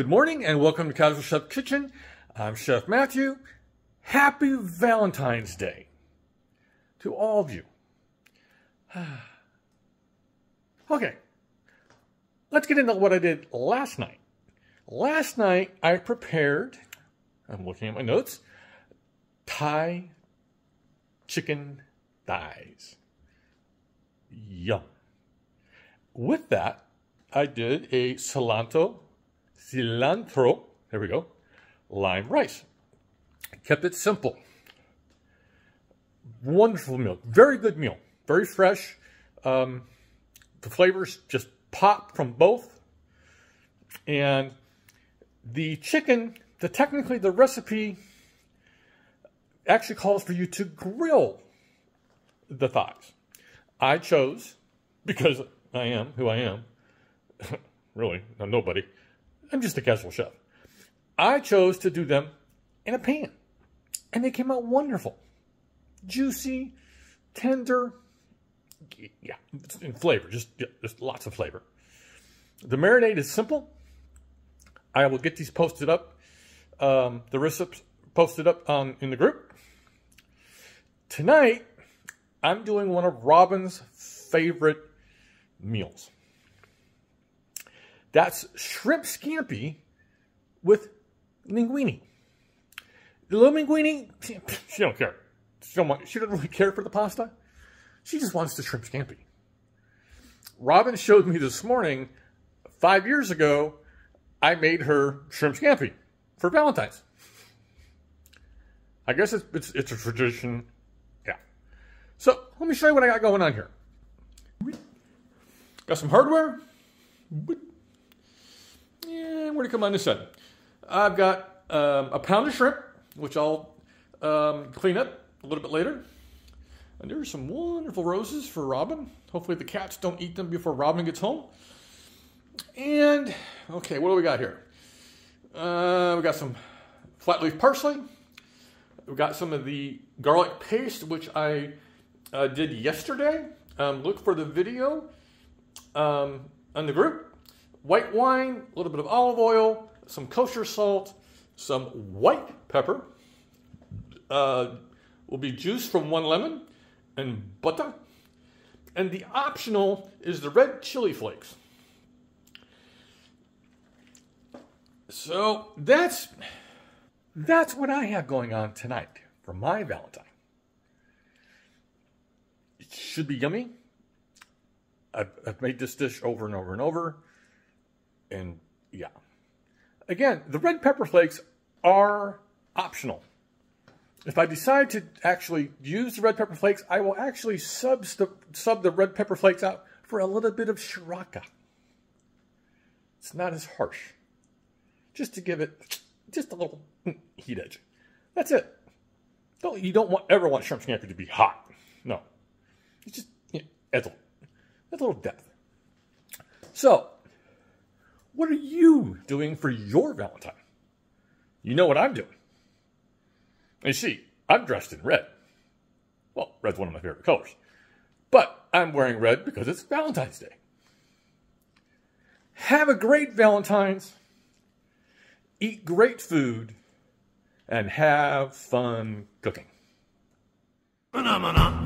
Good morning and welcome to Casual Chef Kitchen. I'm Chef Matthew. Happy Valentine's Day to all of you. okay, let's get into what I did last night. Last night I prepared, I'm looking at my notes, Thai chicken thighs. Yum. With that, I did a cilantro, cilantro, there we go, lime rice. Kept it simple. Wonderful meal. Very good meal. Very fresh. Um, the flavors just pop from both. And the chicken, the technically the recipe actually calls for you to grill the thighs. I chose, because I am who I am, really, nobody, I'm just a casual chef. I chose to do them in a pan. And they came out wonderful. Juicy, tender, yeah, in flavor, just, just lots of flavor. The marinade is simple. I will get these posted up, um, the recipes posted up in the group. Tonight, I'm doing one of Robin's favorite meals. That's shrimp scampi with linguine. The little linguine, she, she don't care. She, don't want, she doesn't really care for the pasta. She just wants the shrimp scampi. Robin showed me this morning, five years ago, I made her shrimp scampi for Valentine's. I guess it's, it's, it's a tradition. Yeah. So let me show you what I got going on here. Got some hardware. Yeah, where to come on this side? I've got um, a pound of shrimp, which I'll um, clean up a little bit later. And there's some wonderful roses for Robin. Hopefully the cats don't eat them before Robin gets home. And, okay, what do we got here? Uh, we got some flat leaf parsley. We've got some of the garlic paste, which I uh, did yesterday. Um, look for the video um, on the group. White wine, a little bit of olive oil, some kosher salt, some white pepper. Uh, will be juice from one lemon and butter. And the optional is the red chili flakes. So that's that's what I have going on tonight for my Valentine. It should be yummy. I've, I've made this dish over and over and over. And yeah. Again, the red pepper flakes are optional. If I decide to actually use the red pepper flakes, I will actually sub, sub the red pepper flakes out for a little bit of sriracha. It's not as harsh. Just to give it just a little heat edge. That's it. Don't, you don't want, ever want shrimp scampi to be hot. No. It's just adds, a, adds a little depth. So, what are you doing for your Valentine? You know what I'm doing. And see, I'm dressed in red. Well, red's one of my favorite colors. But I'm wearing red because it's Valentine's Day. Have a great Valentine's. Eat great food. And have fun cooking. Phenomena.